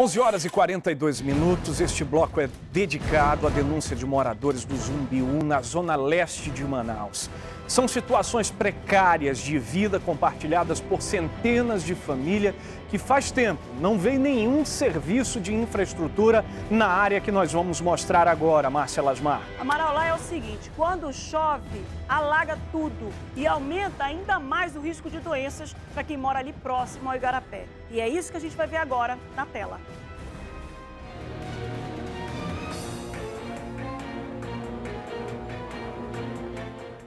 11 horas e 42 minutos. Este bloco é dedicado à denúncia de moradores do Zumbiú, na zona leste de Manaus. São situações precárias de vida compartilhadas por centenas de famílias que faz tempo não vem nenhum serviço de infraestrutura na área que nós vamos mostrar agora, Márcia Lasmar. Amaral, lá é o seguinte, quando chove, alaga tudo e aumenta ainda mais o risco de doenças para quem mora ali próximo ao Igarapé. E é isso que a gente vai ver agora na tela.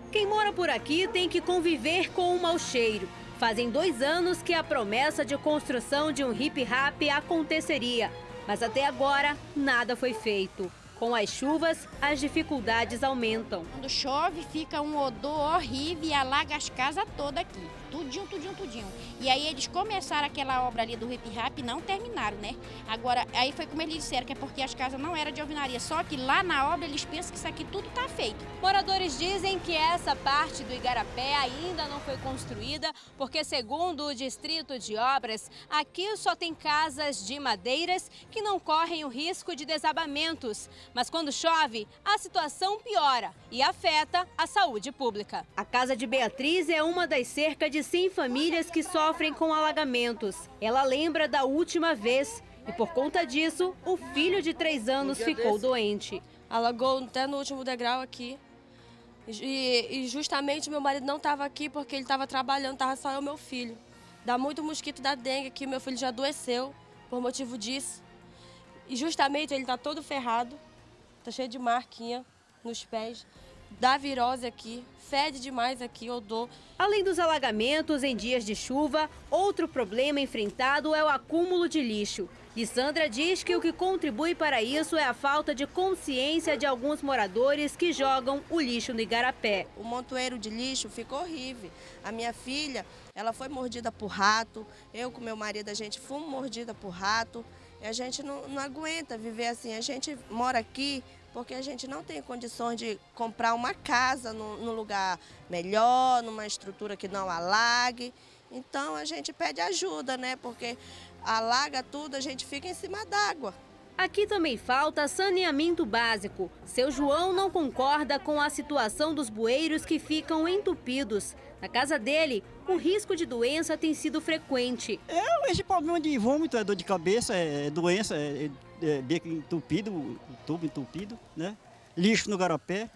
Quem mora por aqui tem que conviver com o mau cheiro. Fazem dois anos que a promessa de construção de um hip-rap aconteceria, mas até agora nada foi feito. Com as chuvas, as dificuldades aumentam. Quando chove, fica um odor horrível e alaga as casas todas aqui. Tudinho, tudinho, tudinho. E aí eles começaram aquela obra ali do hip rap e não terminaram, né? Agora, aí foi como eles disseram, que é porque as casas não eram de alvenaria. Só que lá na obra eles pensam que isso aqui tudo tá feito. Moradores dizem que essa parte do Igarapé ainda não foi construída, porque segundo o Distrito de Obras, aqui só tem casas de madeiras que não correm o risco de desabamentos. Mas quando chove, a situação piora e afeta a saúde pública. A casa de Beatriz é uma das cerca de 100 famílias que sofrem com alagamentos. Ela lembra da última vez e, por conta disso, o filho de três anos ficou doente. Alagou até no último degrau aqui. E, e justamente meu marido não estava aqui porque ele estava trabalhando, estava só eu e meu filho. Dá muito mosquito da dengue aqui, meu filho já adoeceu por motivo disso. E justamente ele está todo ferrado, está cheio de marquinha nos pés dá virose aqui, fede demais aqui, odor. Além dos alagamentos em dias de chuva, outro problema enfrentado é o acúmulo de lixo. Lissandra diz que o que contribui para isso é a falta de consciência de alguns moradores que jogam o lixo no igarapé. O montoeiro de lixo ficou horrível. A minha filha, ela foi mordida por rato, eu com meu marido, a gente fomos mordida por rato. E a gente não, não aguenta viver assim. A gente mora aqui, porque a gente não tem condições de comprar uma casa num, lugar melhor, numa estrutura que não alague. Então a gente pede ajuda, né? Porque alaga tudo, a gente fica em cima d'água. Aqui também falta saneamento básico. Seu João não concorda com a situação dos bueiros que ficam entupidos. Na casa dele, o risco de doença tem sido frequente. É, esse problema de vômito, é dor de cabeça, é doença, é, é beco entupido, tubo entupido, né? Lixo no garapé.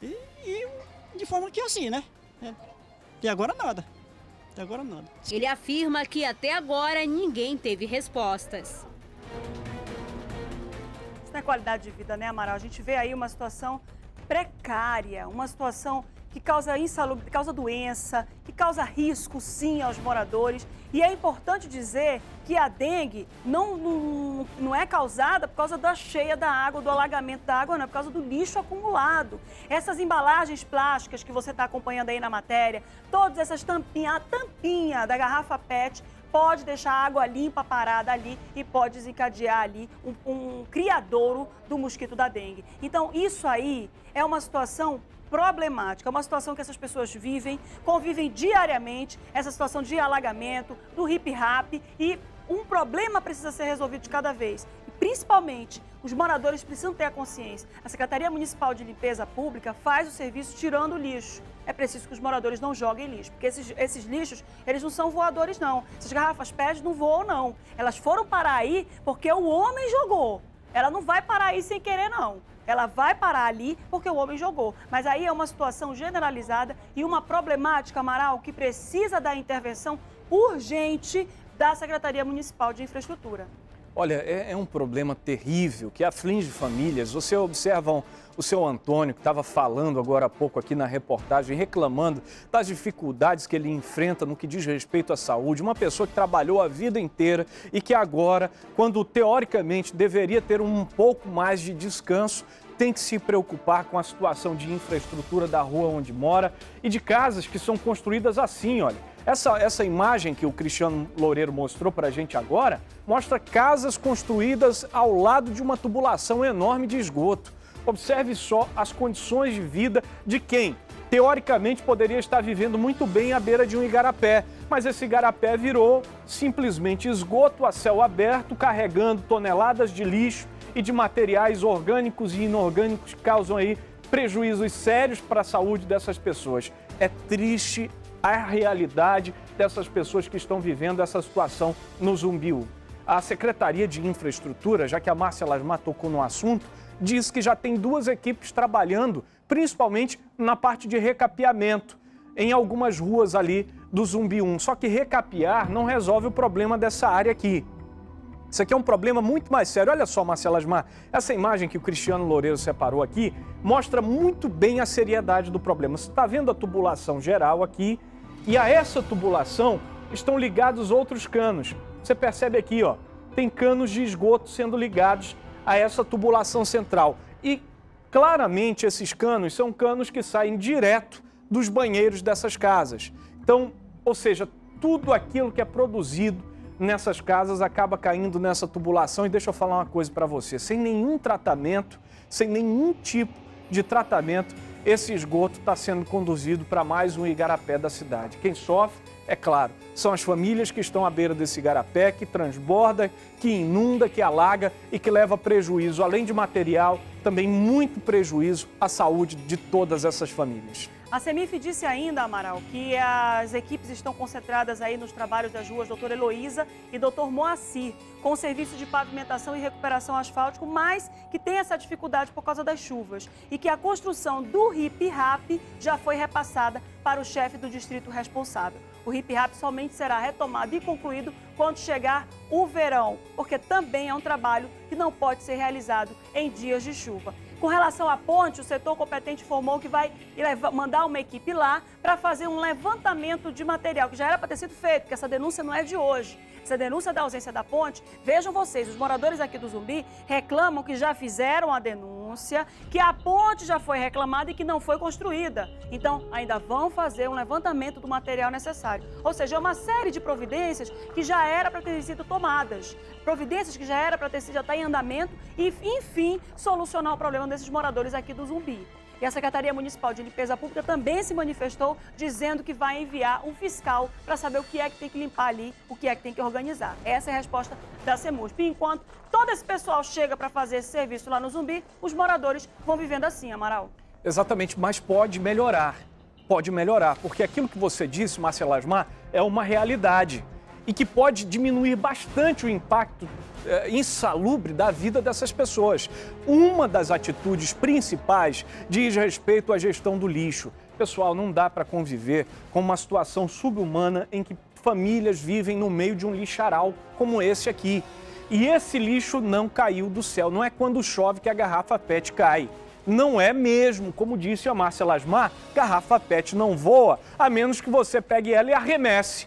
E, e de forma que é assim, né? É. E agora nada. Até agora nada. Ele afirma que até agora ninguém teve respostas na qualidade de vida, né, Amaral? A gente vê aí uma situação precária, uma situação que causa insalubridade, causa doença, que causa risco, sim, aos moradores. E é importante dizer que a dengue não, não, não é causada por causa da cheia da água, do alagamento da água, não, é por causa do lixo acumulado. Essas embalagens plásticas que você está acompanhando aí na matéria, todas essas tampinhas, a tampinha da garrafa PET, pode deixar a água limpa parada ali e pode desencadear ali um, um criadouro do mosquito da dengue. Então, isso aí é uma situação problemática, é uma situação que essas pessoas vivem, convivem diariamente, essa situação de alagamento, do hip rap e um problema precisa ser resolvido de cada vez. E, principalmente, os moradores precisam ter a consciência. A Secretaria Municipal de Limpeza Pública faz o serviço tirando lixo. É preciso que os moradores não joguem lixo, porque esses, esses lixos, eles não são voadores, não. Essas garrafas PET não voam, não. Elas foram parar aí porque o homem jogou. Ela não vai parar aí sem querer, não. Ela vai parar ali porque o homem jogou. Mas aí é uma situação generalizada e uma problemática, Amaral, que precisa da intervenção urgente da Secretaria Municipal de Infraestrutura. Olha, é, é um problema terrível que aflige famílias. Você observa o seu Antônio, que estava falando agora há pouco aqui na reportagem, reclamando das dificuldades que ele enfrenta no que diz respeito à saúde. Uma pessoa que trabalhou a vida inteira e que agora, quando teoricamente deveria ter um pouco mais de descanso, tem que se preocupar com a situação de infraestrutura da rua onde mora e de casas que são construídas assim, olha. Essa, essa imagem que o Cristiano Loureiro mostrou para a gente agora mostra casas construídas ao lado de uma tubulação enorme de esgoto. Observe só as condições de vida de quem? teoricamente poderia estar vivendo muito bem à beira de um igarapé, mas esse igarapé virou simplesmente esgoto a céu aberto, carregando toneladas de lixo e de materiais orgânicos e inorgânicos que causam aí prejuízos sérios para a saúde dessas pessoas. É triste a realidade dessas pessoas que estão vivendo essa situação no Zumbiú. A Secretaria de Infraestrutura, já que a Márcia Lasmar tocou no assunto, diz que já tem duas equipes trabalhando, principalmente na parte de recapeamento, em algumas ruas ali do Zumbi 1. Só que recapear não resolve o problema dessa área aqui. Isso aqui é um problema muito mais sério. Olha só, Marcela Asmar, essa imagem que o Cristiano Loureiro separou aqui mostra muito bem a seriedade do problema. Você está vendo a tubulação geral aqui e a essa tubulação estão ligados outros canos. Você percebe aqui, ó, tem canos de esgoto sendo ligados a essa tubulação central. E claramente esses canos são canos que saem direto dos banheiros dessas casas. Então, ou seja, tudo aquilo que é produzido nessas casas acaba caindo nessa tubulação. E deixa eu falar uma coisa para você: sem nenhum tratamento, sem nenhum tipo de tratamento, esse esgoto está sendo conduzido para mais um igarapé da cidade. Quem sofre, é claro, são as famílias que estão à beira desse igarapé, que transborda, que inunda, que alaga e que leva prejuízo, além de material, também muito prejuízo à saúde de todas essas famílias. A Semif disse ainda, Amaral, que as equipes estão concentradas aí nos trabalhos das ruas Doutor Heloísa e Doutor Moacir, com serviço de pavimentação e recuperação asfáltico, mas que tem essa dificuldade por causa das chuvas. E que a construção do RIP RAP já foi repassada para o chefe do distrito responsável. O RIP RAP somente será retomado e concluído quando chegar o verão, porque também é um trabalho que não pode ser realizado em dias de chuva. Com relação à ponte, o setor competente informou que vai mandar uma equipe lá para fazer um levantamento de material, que já era para ter sido feito, porque essa denúncia não é de hoje essa denúncia da ausência da ponte, vejam vocês, os moradores aqui do Zumbi reclamam que já fizeram a denúncia, que a ponte já foi reclamada e que não foi construída. Então, ainda vão fazer um levantamento do material necessário. Ou seja, é uma série de providências que já era para ter sido tomadas. Providências que já era para ter sido já está em andamento e, enfim, solucionar o problema desses moradores aqui do Zumbi. E a Secretaria Municipal de Limpeza Pública também se manifestou dizendo que vai enviar um fiscal para saber o que é que tem que limpar ali, o que é que tem que organizar. Essa é a resposta da CEMUSP. Enquanto todo esse pessoal chega para fazer esse serviço lá no Zumbi, os moradores vão vivendo assim, Amaral. Exatamente, mas pode melhorar. Pode melhorar, porque aquilo que você disse, Marcelo Asmar, é uma realidade e que pode diminuir bastante o impacto é, insalubre da vida dessas pessoas. Uma das atitudes principais diz respeito à gestão do lixo. Pessoal, não dá para conviver com uma situação subhumana em que famílias vivem no meio de um lixaral como esse aqui. E esse lixo não caiu do céu. Não é quando chove que a garrafa PET cai. Não é mesmo, como disse a Márcia Lasmar, garrafa PET não voa, a menos que você pegue ela e arremesse.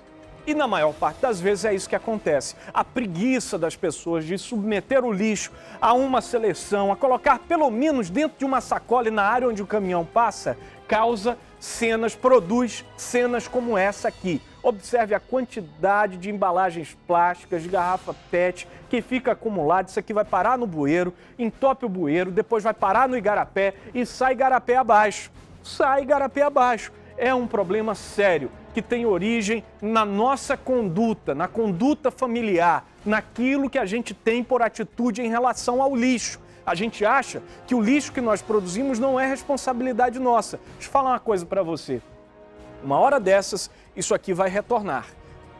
E na maior parte das vezes é isso que acontece. A preguiça das pessoas de submeter o lixo a uma seleção, a colocar pelo menos dentro de uma sacola e na área onde o caminhão passa, causa cenas, produz cenas como essa aqui. Observe a quantidade de embalagens plásticas, de garrafa PET que fica acumulada. Isso aqui vai parar no bueiro, entope o bueiro, depois vai parar no igarapé e sai igarapé abaixo. Sai igarapé abaixo. É um problema sério que tem origem na nossa conduta, na conduta familiar, naquilo que a gente tem por atitude em relação ao lixo. A gente acha que o lixo que nós produzimos não é responsabilidade nossa. Deixa eu falar uma coisa para você. Uma hora dessas, isso aqui vai retornar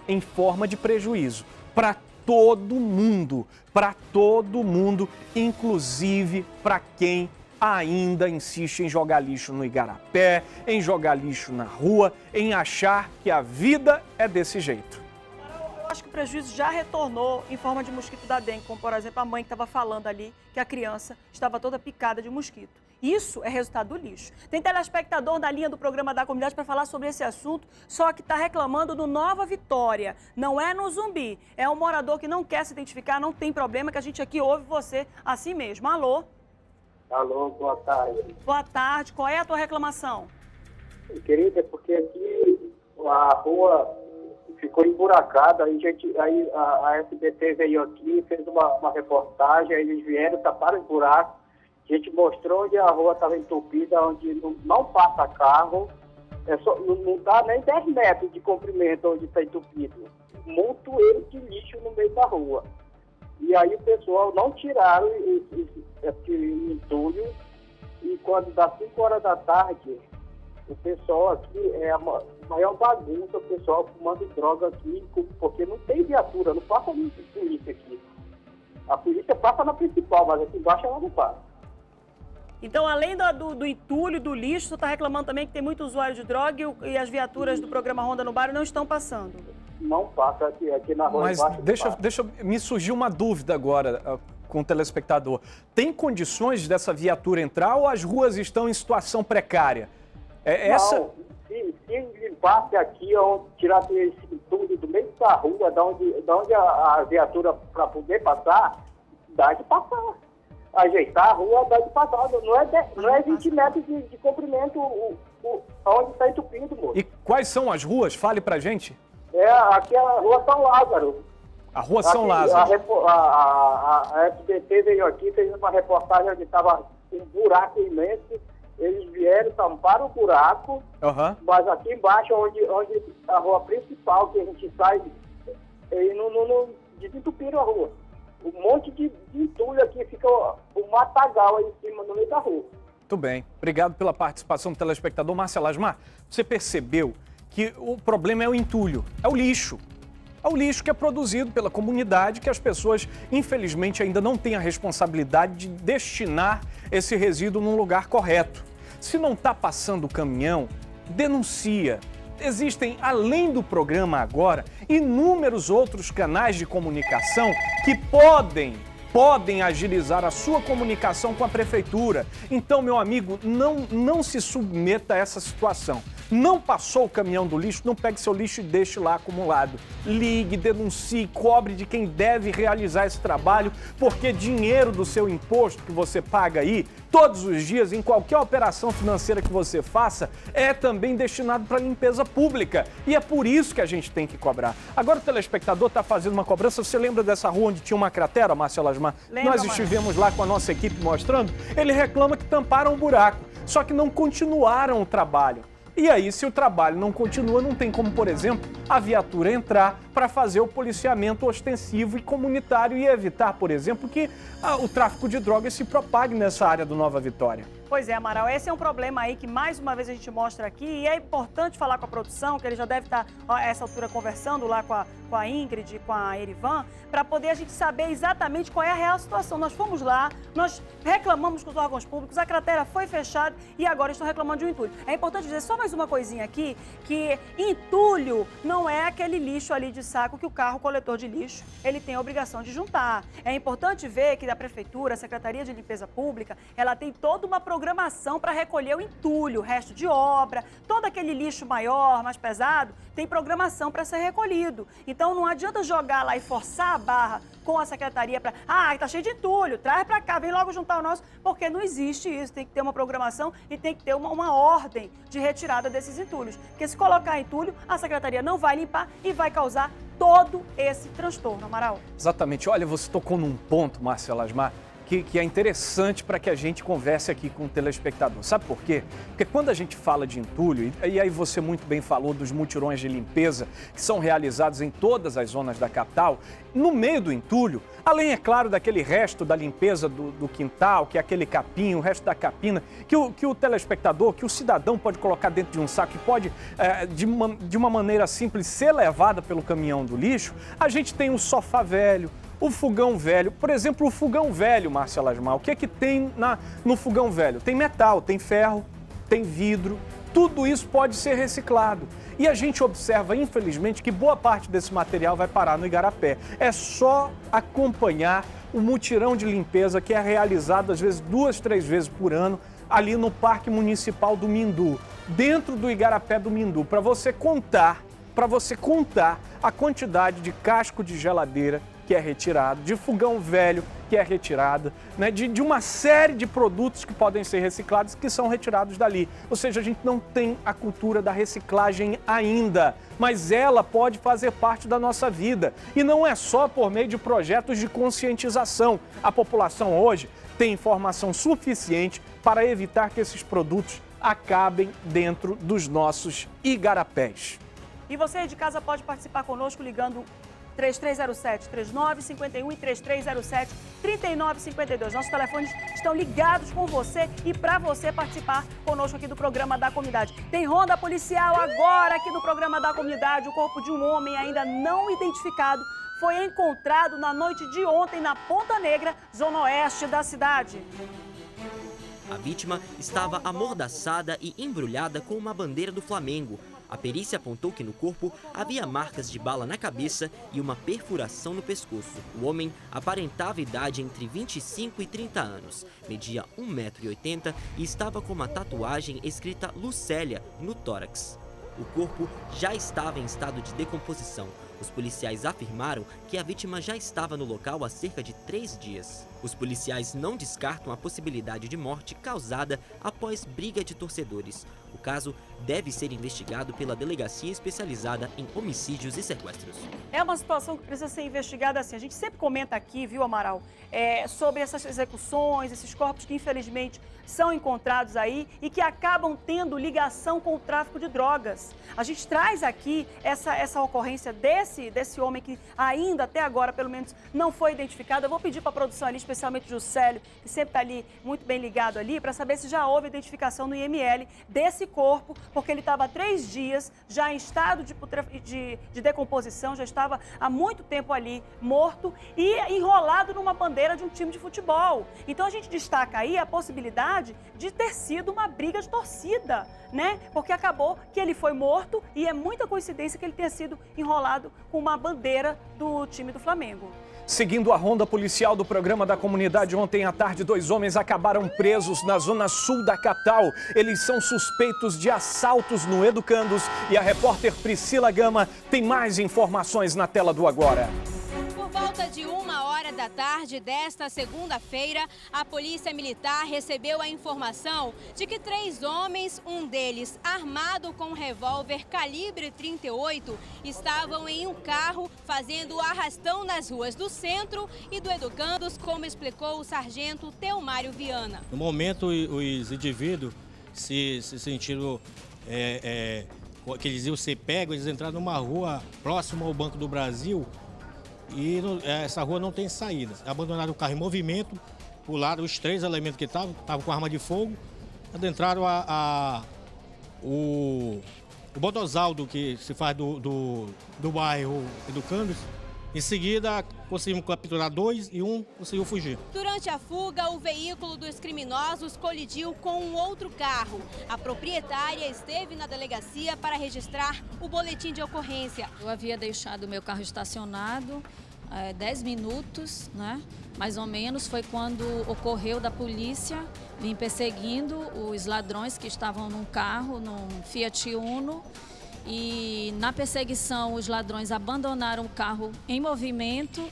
em forma de prejuízo para todo mundo, para todo mundo, inclusive para quem ainda insiste em jogar lixo no igarapé, em jogar lixo na rua, em achar que a vida é desse jeito. Eu acho que o prejuízo já retornou em forma de mosquito da dengue, como por exemplo a mãe que estava falando ali que a criança estava toda picada de mosquito. Isso é resultado do lixo. Tem telespectador na linha do programa da comunidade para falar sobre esse assunto, só que está reclamando do Nova Vitória. Não é no Zumbi. É um morador que não quer se identificar, não tem problema, que a gente aqui ouve você assim mesmo. Alô? Alô, boa tarde. Boa tarde. Qual é a tua reclamação? Querida, é porque aqui a rua ficou emburacada, aí, gente, aí a, a SBT veio aqui, fez uma, uma reportagem, aí eles vieram, taparam os buracos, A gente mostrou onde a rua estava entupida, onde não, não passa carro, é só, não está nem 10 metros de comprimento onde está entupido. Um montoeiro de lixo no meio da rua. E aí o pessoal não tiraram esse, esse entulho e quando dá 5 horas da tarde, o pessoal aqui é a maior bagunça, o pessoal fumando droga aqui, porque não tem viatura, não passa polícia aqui. A polícia passa na principal, mas aqui embaixo ela não passa. Então, além do, do, do entulho, do lixo, você está reclamando também que tem muito usuário de droga e, e, as viaturas do programa Ronda no Bairro não estão passando. Não passa aqui, aqui na rua. Mas deixa, deixa me surgir uma dúvida agora uh, com o telespectador. Tem condições dessa viatura entrar ou as ruas estão em situação precária? É, essa... Não, se, se limpasse aqui, onde, tirasse esse entulho do meio da rua, da onde, da onde a, a viatura para poder passar, dá de passar ajeitar a rua dá de passada. Não é, de, não é 20 metros de, de comprimento o, o, onde está entupido, moço. E quais são as ruas? Fale pra gente. É, aqui é a rua São Lázaro. A rua São aqui, Lázaro. A, a, a, SBT veio aqui, fez uma reportagem onde estava um buraco imenso. Eles vieram, tamparam o buraco, uhum. mas aqui embaixo, onde, onde a rua principal que a gente sai, eles não, não, não desentupiram a rua um monte de, de entulho aqui, fica o matagal aí em cima, no meio da rua. Muito bem. Obrigado pela participação do telespectador. Marcelo Asmar, você percebeu que o problema é o entulho, é o lixo. É o lixo que é produzido pela comunidade, que as pessoas, infelizmente, ainda não têm a responsabilidade de destinar esse resíduo num lugar correto. Se não está passando o caminhão, denuncia, existem, além do programa agora, inúmeros outros canais de comunicação que podem podem agilizar a sua comunicação com a prefeitura. Então, meu amigo, não, não se submeta a essa situação. Não passou o caminhão do lixo, não pegue seu lixo e deixe lá acumulado. Ligue, denuncie, cobre de quem deve realizar esse trabalho, porque dinheiro do seu imposto que você paga aí todos os dias, em qualquer operação financeira que você faça, é também destinado para limpeza pública. E é por isso que a gente tem que cobrar. Agora o telespectador está fazendo uma cobrança. Você lembra dessa rua onde tinha uma cratera, Márcia Lasmar? Lembra, Nós estivemos lá com a nossa equipe mostrando. Ele reclama que tamparam o buraco, só que não continuaram o trabalho. E aí, se o trabalho não continua, não tem como, por exemplo, a viatura entrar para fazer o policiamento ostensivo e comunitário e evitar, por exemplo, que ah, o tráfico de drogas se propague nessa área do Nova Vitória. Pois é, Amaral, esse é um problema aí que mais uma vez a gente mostra aqui e é importante falar com a produção, que ele já deve estar a essa altura conversando lá com a, com a Ingrid, com a Erivan, para poder a gente saber exatamente qual é a real situação. Nós fomos lá, nós reclamamos com os órgãos públicos, a cratera foi fechada e agora estão reclamando de um entulho. É importante dizer só mais uma coisinha aqui, que entulho não é aquele lixo ali de saco que o carro coletor de lixo ele tem a obrigação de juntar. É importante ver que a Prefeitura, a Secretaria de Limpeza Pública, ela tem toda uma programação programação para recolher o entulho, o resto de obra, todo aquele lixo maior, mais pesado, tem programação para ser recolhido. Então não adianta jogar lá e forçar a barra com a secretaria para, ah, tá cheio de entulho, traz para cá, vem logo juntar o nosso, porque não existe isso. Tem que ter uma programação e tem que ter uma, uma ordem de retirada desses entulhos. Porque se colocar entulho, a secretaria não vai limpar e vai causar todo esse transtorno, Amaral. Exatamente. Olha, você tocou num ponto, Marcela Asmar, que, é interessante para que a gente converse aqui com o telespectador. Sabe por quê? Porque quando a gente fala de entulho, e, aí você muito bem falou dos mutirões de limpeza que são realizados em todas as zonas da capital, no meio do entulho, além, é claro, daquele resto da limpeza do, do quintal, que é aquele capim, o resto da capina, que o, que o telespectador, que o cidadão pode colocar dentro de um saco e pode, é, de, uma, de uma maneira simples, ser levada pelo caminhão do lixo, a gente tem o sofá velho, o fogão velho, por exemplo, o fogão velho, Márcia Lasmal, o que é que tem na, no fogão velho? Tem metal, tem ferro, tem vidro, tudo isso pode ser reciclado. E a gente observa, infelizmente, que boa parte desse material vai parar no Igarapé. É só acompanhar o mutirão de limpeza que é realizado, às vezes, duas, três vezes por ano, ali no Parque Municipal do Mindu, dentro do Igarapé do Mindu, para você contar, para você contar a quantidade de casco de geladeira que é retirado, de fogão velho que é retirado, né, de, de uma série de produtos que podem ser reciclados que são retirados dali. Ou seja, a gente não tem a cultura da reciclagem ainda, mas ela pode fazer parte da nossa vida. E não é só por meio de projetos de conscientização. A população hoje tem informação suficiente para evitar que esses produtos acabem dentro dos nossos igarapés. E você de casa pode participar conosco ligando 3307 3951 e 3307 3952. Nossos telefones estão ligados com você e para você participar conosco aqui do programa da comunidade. Tem ronda policial agora aqui no programa da comunidade. O corpo de um homem ainda não identificado foi encontrado na noite de ontem na Ponta Negra, zona oeste da cidade. A vítima estava amordaçada e embrulhada com uma bandeira do Flamengo. A perícia apontou que no corpo havia marcas de bala na cabeça e uma perfuração no pescoço. O homem aparentava idade entre 25 e 30 anos, media 1,80m e estava com uma tatuagem escrita Lucélia no tórax. O corpo já estava em estado de decomposição. Os policiais afirmaram que a vítima já estava no local há cerca de três dias. Os policiais não descartam a possibilidade de morte causada após briga de torcedores. O caso deve ser investigado pela Delegacia Especializada em Homicídios e Sequestros. É uma situação que precisa ser investigada assim. A gente sempre comenta aqui, viu, Amaral, é, sobre essas execuções, esses corpos que infelizmente são encontrados aí e que acabam tendo ligação com o tráfico de drogas. A gente traz aqui essa, essa ocorrência desse, desse homem que ainda até agora, pelo menos, não foi identificado. Eu vou pedir para a produção ali, especialmente o Juscelio, que sempre está ali muito bem ligado ali, para saber se já houve identificação no IML desse corpo, porque ele estava há três dias já em estado de, de, de decomposição, já estava há muito tempo ali morto e enrolado numa bandeira de um time de futebol. Então a gente destaca aí a possibilidade de ter sido uma briga de torcida, né? Porque acabou que ele foi morto e é muita coincidência que ele tenha sido enrolado com uma bandeira do time do Flamengo. Seguindo a ronda policial do programa da comunidade, ontem à tarde, dois homens acabaram presos na zona sul da capital. Eles são suspeitos de assaltos no Educandos e a repórter Priscila Gama tem mais informações na tela do Agora da tarde desta segunda-feira, a Polícia Militar recebeu a informação de que três homens, um deles armado com um revólver calibre 38, estavam em um carro fazendo arrastão nas ruas do centro e do Educandos, como explicou o sargento Teomário Viana. No momento, os indivíduos se, se sentiram é, é, que eles iam ser pegos, eles entraram numa rua próxima ao Banco do Brasil, e é, essa rua não tem saída. Abandonaram o carro em movimento, pularam os três elementos que estavam, estavam com arma de fogo, adentraram a, a o, o Bodosaldo, que se faz do, do, do bairro Educandos. Em seguida, conseguimos capturar dois e um conseguiu fugir. Durante a fuga, o veículo dos criminosos colidiu com um outro carro. A proprietária esteve na delegacia para registrar o boletim de ocorrência. Eu havia deixado o meu carro estacionado é, 10 minutos, né? mais ou menos, foi quando ocorreu da polícia vir perseguindo os ladrões que estavam num carro, num Fiat Uno, e na perseguição os ladrões abandonaram o carro em movimento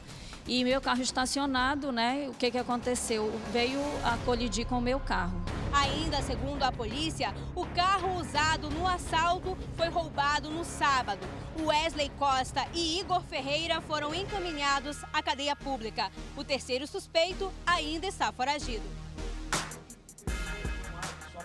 e meu carro estacionado, né? O que, que aconteceu? Veio a colidir com o meu carro. Ainda segundo a polícia, o carro usado no assalto foi roubado no sábado. Wesley Costa e Igor Ferreira foram encaminhados à cadeia pública. O terceiro suspeito ainda está foragido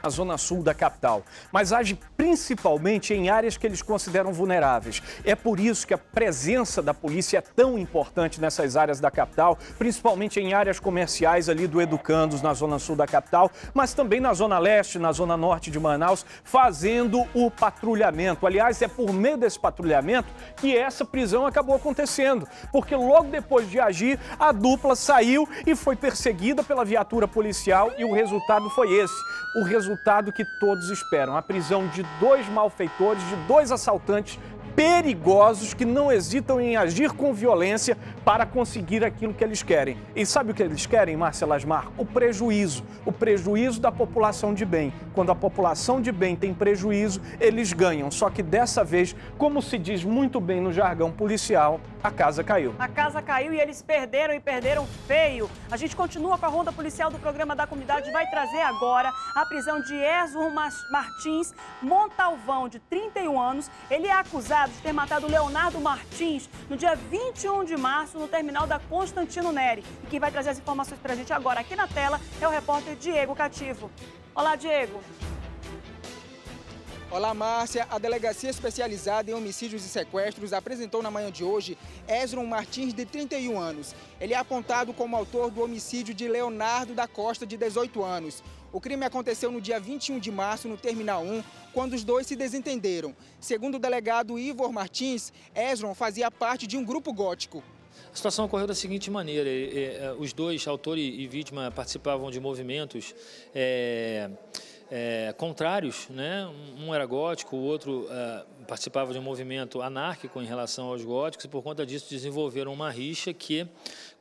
na zona sul da capital, mas age principalmente em áreas que eles consideram vulneráveis. É por isso que a presença da polícia é tão importante nessas áreas da capital, principalmente em áreas comerciais ali do Educandos, na zona sul da capital, mas também na zona leste, na zona norte de Manaus, fazendo o patrulhamento. Aliás, é por meio desse patrulhamento que essa prisão acabou acontecendo, porque logo depois de agir, a dupla saiu e foi perseguida pela viatura policial e o resultado foi esse. O resultado que todos esperam: a prisão de dois malfeitores, de dois assaltantes perigosos que não hesitam em agir com violência para conseguir aquilo que eles querem. E sabe o que eles querem, Márcia Lasmar? O prejuízo. O prejuízo da população de bem. Quando a população de bem tem prejuízo, eles ganham. Só que dessa vez, como se diz muito bem no jargão policial, a casa caiu. A casa caiu e eles perderam e perderam feio. A gente continua com a ronda policial do programa da comunidade. Vai trazer agora a prisão de Ezro Martins Montalvão, de 31 anos. Ele é acusado de ter matado Leonardo Martins no dia 21 de março no terminal da Constantino Neri. E quem vai trazer as informações para a gente agora aqui na tela é o repórter Diego Cativo. Olá, Diego. Olá, Márcia. A Delegacia Especializada em Homicídios e Sequestros apresentou na manhã de hoje Ezron Martins, de 31 anos. Ele é apontado como autor do homicídio de Leonardo da Costa, de 18 anos. O crime aconteceu no dia 21 de março, no Terminal 1, quando os dois se desentenderam. Segundo o delegado Ivor Martins, Ezron fazia parte de um grupo gótico. A situação ocorreu da seguinte maneira: é, os dois, autor e vítima, participavam de movimentos. É é, contrários, né? um era gótico, o outro é, participava de um movimento anárquico em relação aos góticos e por conta disso desenvolveram uma rixa que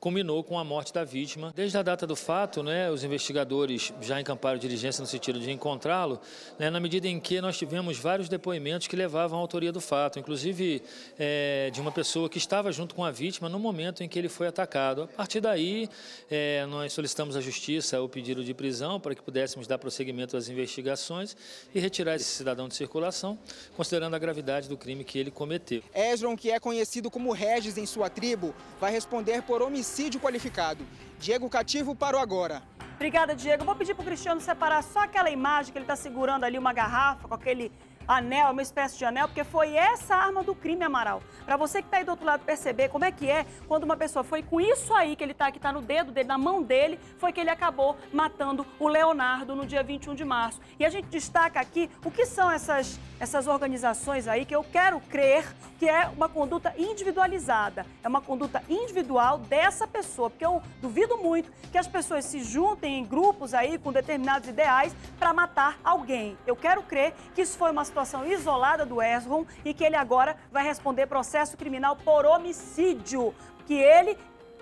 culminou com a morte da vítima. Desde a data do fato, né, os investigadores já encamparam diligência no sentido de encontrá-lo, né, na medida em que nós tivemos vários depoimentos que levavam à autoria do fato, inclusive é, de uma pessoa que estava junto com a vítima no momento em que ele foi atacado. A partir daí, é, nós solicitamos à Justiça o pedido de prisão para que pudéssemos dar prosseguimento às investigações e retirar esse cidadão de circulação, considerando a gravidade do crime que ele cometeu. Esron, que é conhecido como Regis em sua tribo, vai responder por homicídio homicídio qualificado. Diego Cativo parou agora. Obrigada, Diego. Vou pedir para o Cristiano separar só aquela imagem que ele está segurando ali uma garrafa com aquele anel, uma espécie de anel, porque foi essa arma do crime, Amaral. Para você que está aí do outro lado perceber como é que é quando uma pessoa foi com isso aí que ele está, que está no dedo dele, na mão dele, foi que ele acabou matando o Leonardo no dia 21 de março. E a gente destaca aqui o que são essas, essas organizações aí que eu quero crer que é uma conduta individualizada, é uma conduta individual dessa pessoa, porque eu duvido muito que as pessoas se juntem em grupos aí com determinados ideais para matar alguém. Eu quero crer que isso foi uma situação isolada do Esron e que ele agora vai responder processo criminal por homicídio, que ele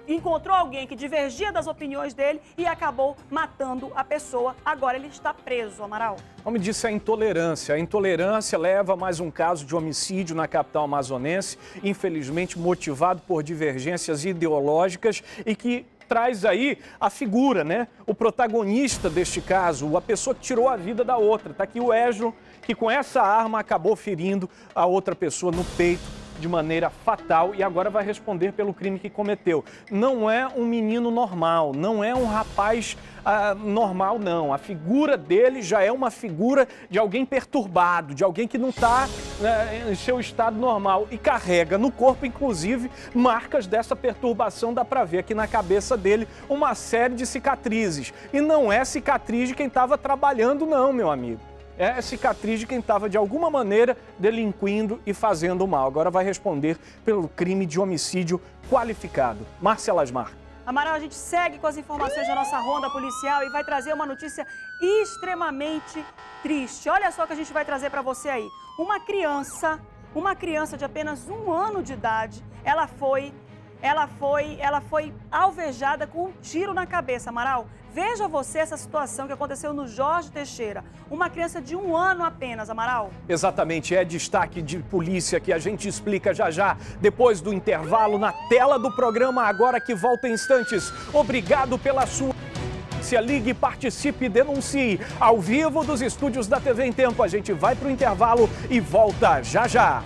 encontrou alguém que divergia das opiniões dele e acabou matando a pessoa. Agora ele está preso, Amaral. O nome disso é intolerância. A intolerância leva a mais um caso de homicídio na capital amazonense, infelizmente motivado por divergências ideológicas e que traz aí a figura, né? O protagonista deste caso, a pessoa que tirou a vida da outra. Está aqui o Esdro, que com essa arma acabou ferindo a outra pessoa no peito de maneira fatal e agora vai responder pelo crime que cometeu. Não é um menino normal, não é um rapaz ah, normal, não. A figura dele já é uma figura de alguém perturbado, de alguém que não está né, em seu estado normal e carrega no corpo, inclusive, marcas dessa perturbação. Dá para ver aqui na cabeça dele uma série de cicatrizes. E não é cicatriz de quem estava trabalhando, não, meu amigo é a cicatriz de quem estava de alguma maneira delinquindo e fazendo mal. Agora vai responder pelo crime de homicídio qualificado. Márcia Lasmar. Amaral, a gente segue com as informações da nossa ronda policial e vai trazer uma notícia extremamente triste. Olha só o que a gente vai trazer para você aí. Uma criança, uma criança de apenas um ano de idade, ela foi, ela foi, ela foi alvejada com um tiro na cabeça, Amaral. Veja você essa situação que aconteceu no Jorge Teixeira. Uma criança de um ano apenas, Amaral. Exatamente, é destaque de polícia que a gente explica já já, depois do intervalo, na tela do programa, agora que volta em instantes. Obrigado pela sua. Ligue, participe e denuncie. Ao vivo dos estúdios da TV em Tempo, a gente vai para o intervalo e volta já já.